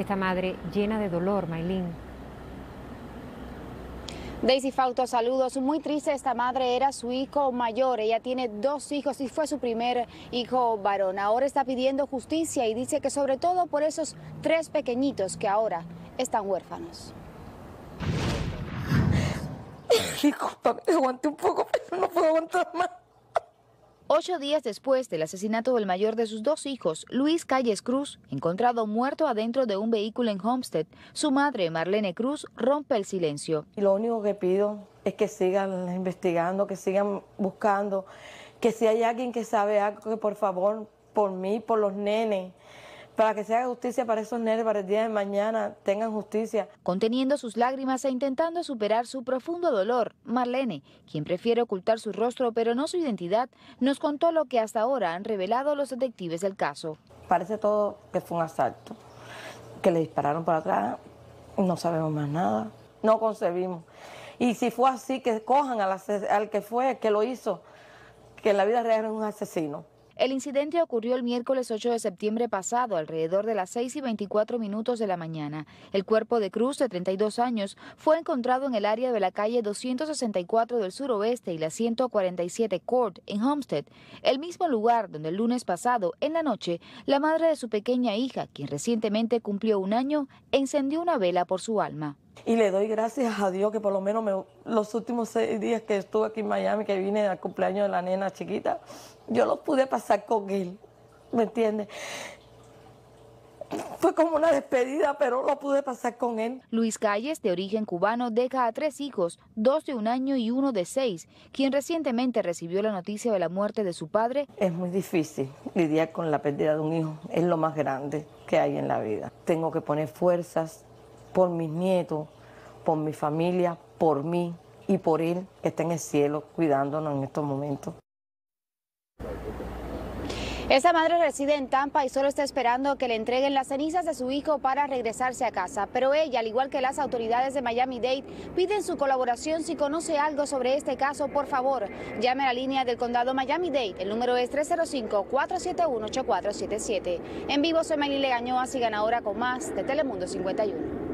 Esta madre llena de dolor, Maylin. Daisy Fauto, saludos. Muy triste esta madre, era su hijo mayor. Ella tiene dos hijos y fue su primer hijo varón. Ahora está pidiendo justicia y dice que sobre todo por esos tres pequeñitos que ahora están huérfanos. Disculpa, aguante un poco, pero no puedo aguantar más. Ocho días después del asesinato del mayor de sus dos hijos, Luis Calles Cruz, encontrado muerto adentro de un vehículo en Homestead, su madre, Marlene Cruz, rompe el silencio. Y lo único que pido es que sigan investigando, que sigan buscando, que si hay alguien que sabe algo, que por favor, por mí, por los nenes, para que se haga justicia para esos nenes, para el día de mañana tengan justicia. Conteniendo sus lágrimas e intentando superar su profundo dolor, Marlene, quien prefiere ocultar su rostro pero no su identidad, nos contó lo que hasta ahora han revelado los detectives del caso. Parece todo que fue un asalto, que le dispararon por atrás, no sabemos más nada, no concebimos. Y si fue así, que cojan al, al que fue, que lo hizo, que en la vida real era un asesino. El incidente ocurrió el miércoles 8 de septiembre pasado, alrededor de las 6 y 24 minutos de la mañana. El cuerpo de Cruz, de 32 años, fue encontrado en el área de la calle 264 del suroeste y la 147 Court, en Homestead, el mismo lugar donde el lunes pasado, en la noche, la madre de su pequeña hija, quien recientemente cumplió un año, encendió una vela por su alma. Y le doy gracias a Dios que por lo menos me, los últimos seis días que estuve aquí en Miami, que vine al cumpleaños de la nena chiquita, yo los pude pasar con él, ¿me entiendes? Fue como una despedida, pero lo pude pasar con él. Luis Calles, de origen cubano, deja a tres hijos, dos de un año y uno de seis, quien recientemente recibió la noticia de la muerte de su padre. Es muy difícil lidiar con la pérdida de un hijo, es lo más grande que hay en la vida. Tengo que poner fuerzas por mis nietos, por mi familia, por mí y por él que está en el cielo cuidándonos en estos momentos. Esta madre reside en Tampa y solo está esperando que le entreguen las cenizas de su hijo para regresarse a casa. Pero ella, al igual que las autoridades de Miami-Dade, piden su colaboración. Si conoce algo sobre este caso, por favor, llame a la línea del condado Miami-Dade. El número es 305-471-8477. En vivo soy Maylin Legañoa. Sigan ahora con más de Telemundo 51.